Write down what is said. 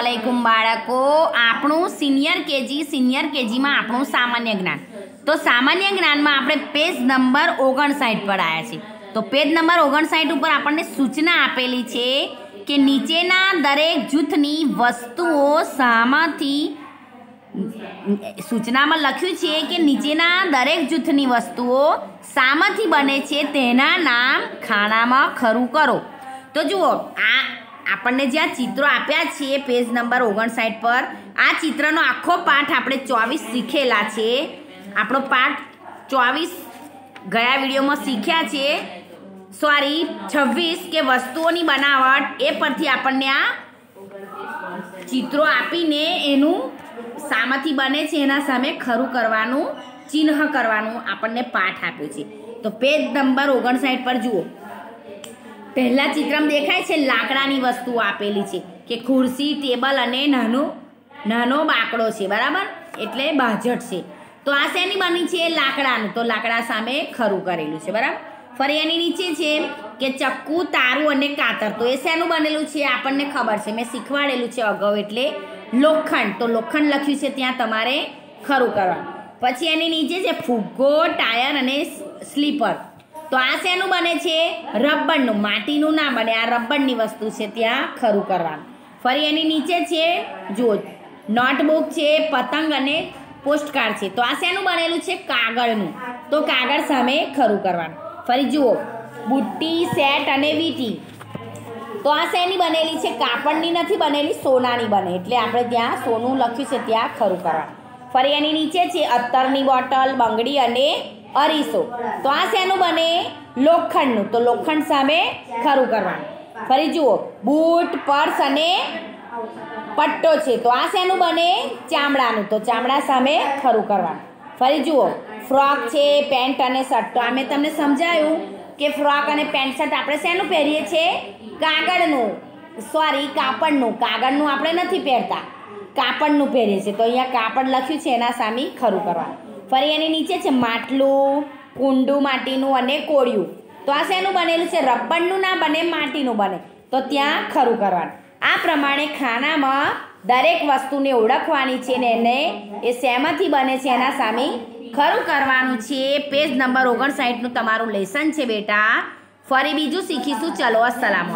વાલેકુમ બાળકો આપણું senior KG senior કેજીમાં આપણું સામાન્ય જ્ઞાન. તો સામાન્ય જ્ઞાનમાં આપણે પેજ નંબર ઓગણસાઠ પર આવ્યા છીએ. તો પેજ નંબર ઓગણસાઠ ઉપર આપણને સૂચના આપેલી છે કે નીચેના દરેક જૂથની વસ્તુઓ શામાંથી, સૂચનામાં લખ્યું છે કે નીચેના દરેક જૂથની વસ્તુઓ શામાંથી બને છે. તેના નામ ખાનામાં ખરું કરો. તો જુઓ, આ આપણને જ્યાં ચિત્રો આપ્યા છે પેજ નંબર ઓગણસાઠ પર, આ ચિત્રનો આખો પાઠ આપણે ચોવીસ શીખેલા છે. આપણો પાઠ ચોવીસ ગયા વિડીયોમાં શીખ્યા છે. સોરી છવ્વીસ કે વસ્તુઓની બનાવટ, એ પરથી આપણને આ ચિત્રો આપીને એનું શામાંથી બને છે, એના સામે ખરું કરવાનું, ચિહ્ન કરવાનું આપણને પાઠ આપ્યો છે. તો પેજ નંબર ઓગણસાઠ પર જુઓ. પહેલા ચિત્રમાં દેખાય છે લાકડાની વસ્તુઓ આપેલી છે કે ખુરશી, ટેબલ અને નાનો નાનો બાકડો છે, બરાબર? એટલે બાજટ છે. તો આ શેની બની છે? લાકડાનું. તો લાકડા સામે ખરું કરેલું છે, બરાબર? ફરી એની નીચે છે કે ચક્કુ, તારું અને કાતર. તો એ શેનું બનેલું છે? આપણને ખબર છે. મેં શીખવાડેલું છે અગાઉ, એટલે લોખંડ. તો લોખંડ લખ્યું છે ત્યાં તમારે ખરું કરવાનું. પછી એની નીચે છે ફુગ્ગો, ટાયર અને સ્લીપર. તો આ શેનું બને છે? રબડનું માટીનું ના બને. આ રબરની વસ્તુ છે ત્યાં ખરું કરવાનું. ફરી એની નીચે છે, જુઓ. નોટબુક છે, પતંગ અને પોસ્ટકાર્ડ છે. તો આ શેનું બનેલું છે? કાગળનું. તો કાગળ સામે ખરું કરવાનું. ફરી જુઓ. બુટ્ટી, સેટ અને વીટી. તો આ શેની બનેલી છે? કાપડની નથી બનેલી, સોનાની બને. એટલે આપણે ત્યાં સોનું લખ્યું છે, ત્યાં ખરું કરવાનું. ફરી એની નીચે છે, અત્તરની બોટલ, બંગડી અને અરીસો. તો આ શેનું બને? લોખંડનું. તો લોખંડ સામે ખરું કરવાનું. ફરી જુઓ. બૂટ, પર્સ અને પટ્ટો છે. તો આ શેનું બને? ચામડાનું. તો ચામડા સામે ખરું કરવાનું. ફરી જુઓ. ફ્રોક છે, પેન્ટ અને શર્ટ. તો અમે તમને સમજાયું કે ફ્રોક અને પેન્ટ, શર્ટ આપણે શેનું પહેરીએ છીએ? કાગળનું. સોરી, કાપડનું. કાગળનું આપણે નથી પહેરતા. કાપડનું પહેરીએ છીએ. તો અહીંયા કાપડ લખ્યું છે, એના સામે ખરું કરવાનું. ફરી એની નીચે છે માટલું, કુંડું માટીનું અને કોળિયું. તો આ શેનું બનેલું છે. રબ્બણનું ના બને, માટીનું બને. તો ત્યાં ખરું કરવાનું. આ પ્રમાણે ખાનામાં દરેક વસ્તુને ઓળખવાની છે ને એને એ શેમાંથી બને છે એના સામે ખરું કરવાનું છે. પેજ નંબર ઓગણસાઠનું તમારું લેસન છે બેટા. ફરી બીજું શીખીશું. ચલો, અસલામ